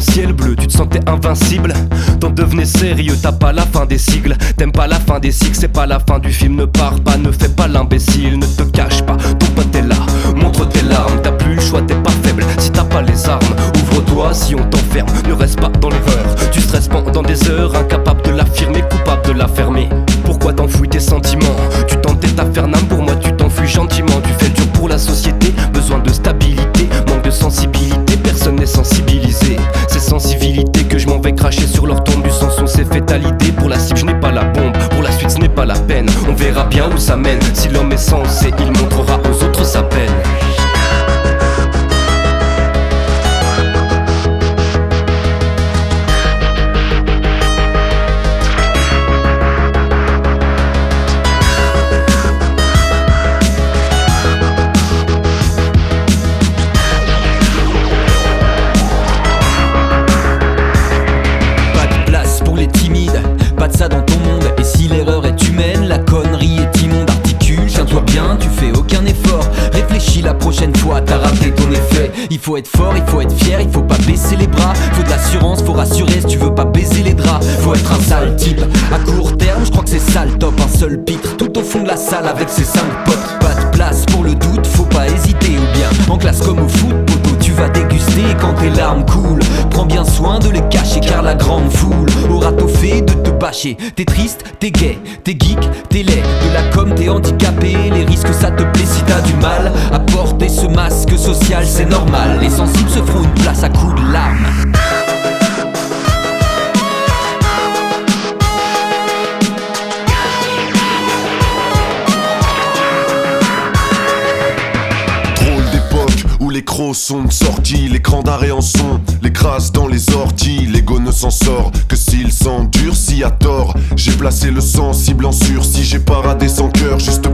ciel bleu, tu te sentais invincible. T'en devenais sérieux, t'as pas la fin des sigles. T'aimes pas la fin des cycles, c'est pas la fin du film. Ne pars pas, ne fais pas l'imbécile, ne te cache pas. Ton pote est là, montre tes larmes. T'as plus le choix, t'es pas faible si t'as pas les armes. Ouvre-toi si on t'enferme, ne reste pas dans l'erreur. Tu stresses pendant des heures, incapable de l'affirmer, coupable de la fermer. Pourquoi t'enfouis tes sentiments? Bien où ça mène. Si l'homme la prochaine fois, t'as raté ton effet. Il faut être fort, il faut être fier, il faut pas baisser les bras. Faut de l'assurance, faut rassurer si tu veux pas baiser les draps. Faut être un sale type. À court terme, je crois que c'est ça le top. Un seul pitre tout au fond de la salle avec ses cinq potes. Pas de place pour le doute, faut pas hésiter. Ou bien en classe comme au foot, poteau, tu vas déguster quand tes larmes coulent. Prends bien soin de les cacher car la grande foule T'es triste, t'es gay, t'es geek, t'es laid. De la com, t'es handicapé. Les risques, ça te plaît si t'as du mal à porter ce masque social, c'est normal. Les sensibles se feront une place à coups de larmes. Les crocs sont de sortie, l'écran d'arrêt en son, les grâces dans les orties, l'ego ne s'en sort que s'il s'endurcit à tort. J'ai placé le sensible en sursis, j'ai paradé sans cœur juste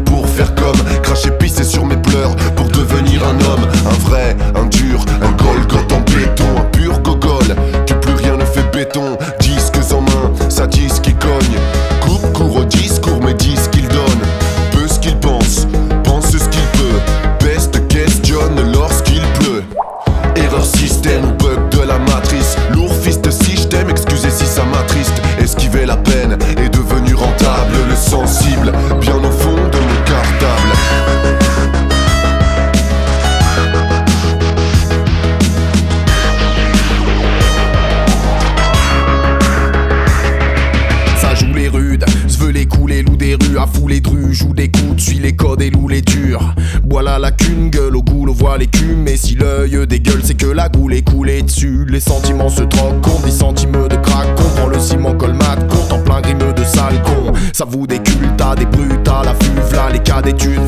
des fou les drues, joue des coudes, suis les codes et loue les durs. Bois la lacune, gueule au goût, voit l'écume, et si l'œil dégueule, c'est que la goule est coulée dessus. Les sentiments se troquent, compte 10 centimes de crack, compte dans le ciment colmate, en plein grimeux de sale con. Ça vous déculte, à des brutes, à la fuve, là les cas d'études.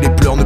les pleurs ne